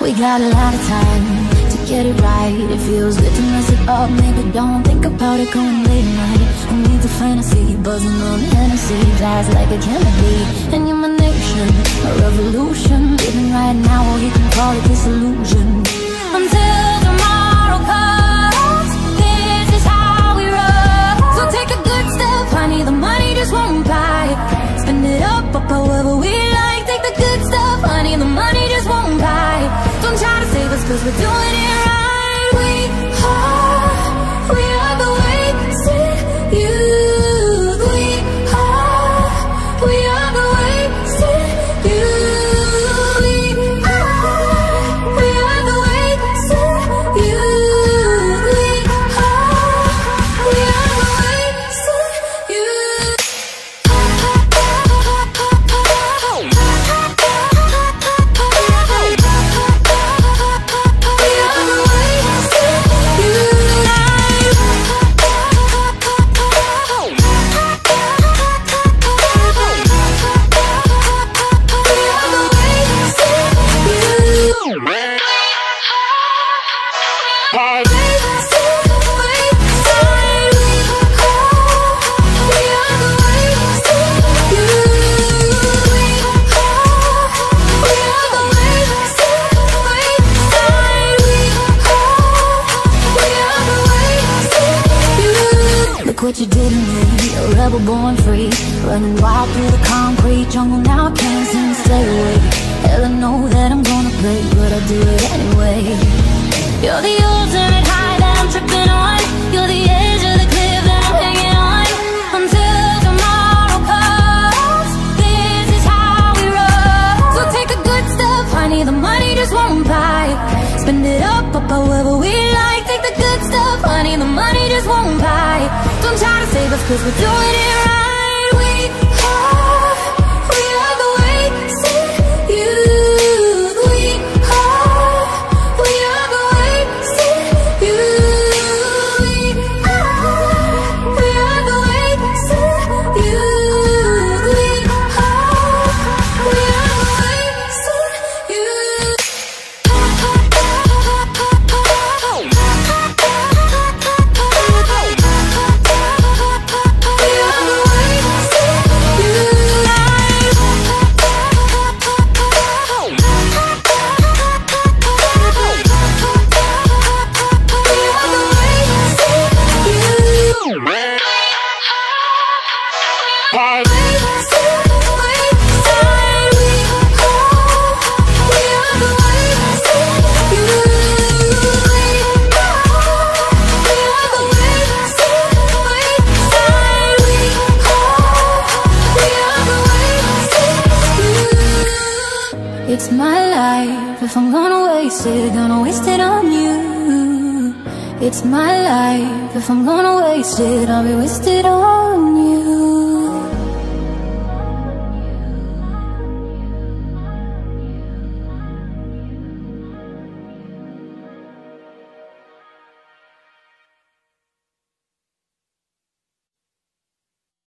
We got a lot of time to get it right It feels good to mess it up Maybe don't think about it going late night Who needs a fantasy? Buzzing on Hennessy Flies like a Kennedy And you're my nation, doing what you did to me, a rebel born free. Running wild through the concrete jungle, now I can't seem to stay away. Hell, I know that I'm break, but I do it anyway. You're the ultimate high that I'm tripping on. You're the edge of the cliff that I'm hanging on. Until tomorrow comes This is how we roll. So take a good step, honey, the money just won't buy. Spend it up, up however we like. Take the good stuff, honey, the money just won't buy. Don't try to save us cause we're doing it right It's my life, if I'm gonna waste it, gonna waste it on you It's my life, if I'm gonna waste it, I'll be wasted on